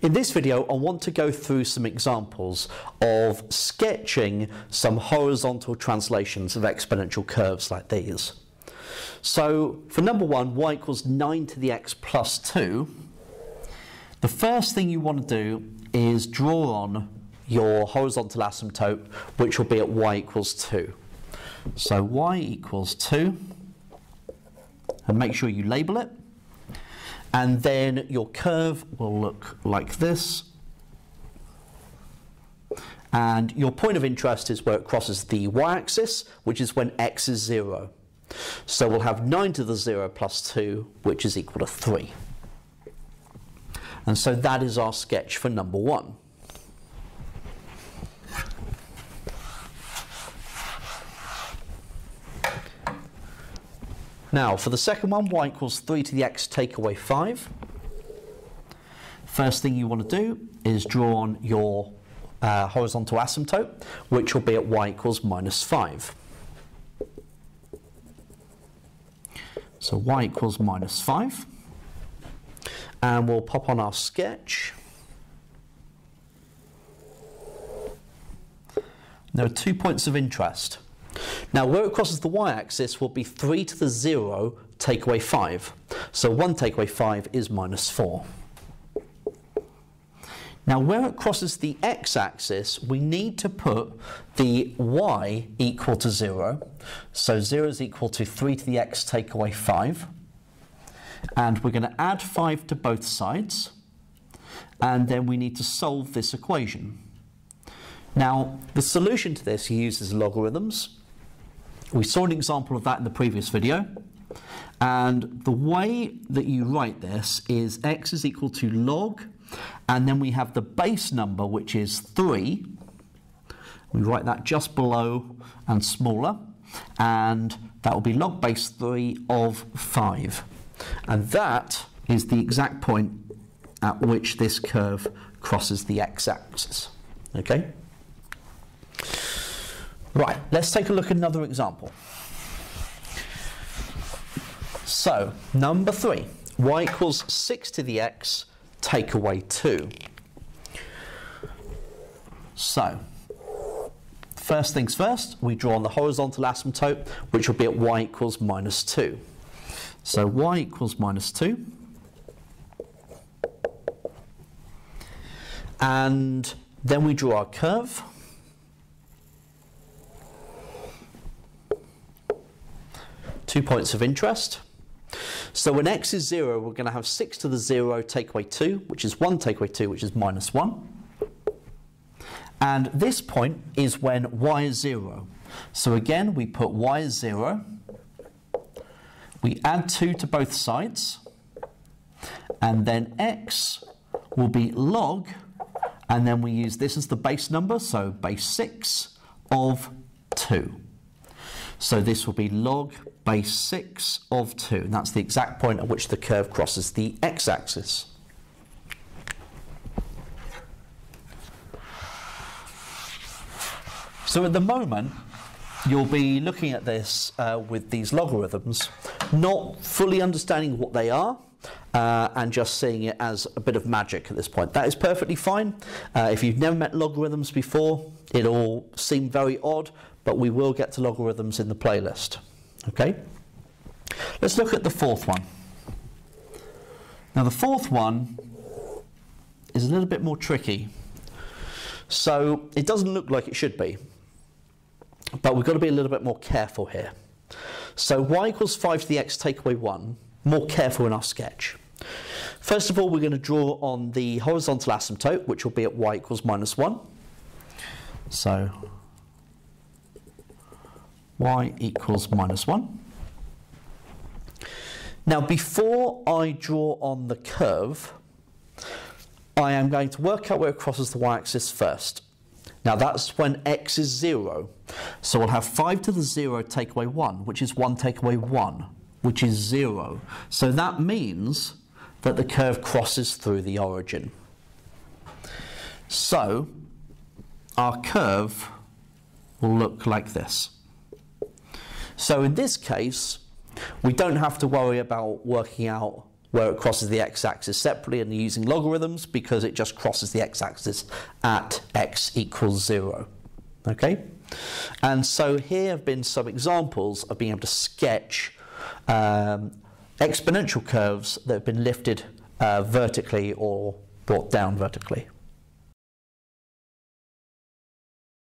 In this video, I want to go through some examples of sketching some horizontal translations of exponential curves like these. So for number one, y equals 9 to the x plus 2, the first thing you want to do is draw on your horizontal asymptote, which will be at y equals 2. So y equals 2, and make sure you label it and then your curve will look like this. And your point of interest is where it crosses the y-axis, which is when x is 0. So we'll have 9 to the 0 plus 2, which is equal to 3. And so that is our sketch for number 1. Now, for the second one, y equals 3 to the x take away 5. First thing you want to do is draw on your uh, horizontal asymptote, which will be at y equals minus 5. So y equals minus 5. And we'll pop on our sketch. There are two points of interest. Now where it crosses the y-axis will be 3 to the 0 take away 5. So 1 take away 5 is minus 4. Now where it crosses the x-axis, we need to put the y equal to 0. So 0 is equal to 3 to the x take away 5. And we're going to add 5 to both sides. And then we need to solve this equation. Now, the solution to this uses logarithms. We saw an example of that in the previous video. And the way that you write this is x is equal to log, and then we have the base number, which is 3. We write that just below and smaller, and that will be log base 3 of 5. And that is the exact point at which this curve crosses the x-axis. Okay? Right, let's take a look at another example. So, number three, y equals 6 to the x, take away 2. So, first things first, we draw on the horizontal asymptote, which will be at y equals minus 2. So y equals minus 2. And then we draw our curve. Two points of interest. So when x is 0, we're going to have 6 to the 0 take away 2, which is 1 take away 2, which is minus 1. And this point is when y is 0. So again, we put y is 0. We add 2 to both sides. And then x will be log, and then we use this as the base number, so base 6 of 2. So this will be log base 6 of 2. And that's the exact point at which the curve crosses the x-axis. So at the moment, you'll be looking at this uh, with these logarithms, not fully understanding what they are, uh, and just seeing it as a bit of magic at this point. That is perfectly fine. Uh, if you've never met logarithms before, it'll seem very odd, but we will get to logarithms in the playlist. Okay? Let's look at the fourth one. Now the fourth one is a little bit more tricky. So it doesn't look like it should be. But we've got to be a little bit more careful here. So y equals 5 to the x take away 1. More careful in our sketch. First of all, we're going to draw on the horizontal asymptote, which will be at y equals minus 1. So y equals minus 1. Now before I draw on the curve, I am going to work out where it crosses the y-axis first. Now that's when x is 0. So we'll have 5 to the 0 take away 1, which is 1 take away 1, which is 0. So that means that the curve crosses through the origin. So our curve will look like this. So in this case, we don't have to worry about working out where it crosses the x-axis separately and using logarithms because it just crosses the x-axis at x equals 0. Okay? And so here have been some examples of being able to sketch um, exponential curves that have been lifted uh, vertically or brought down vertically.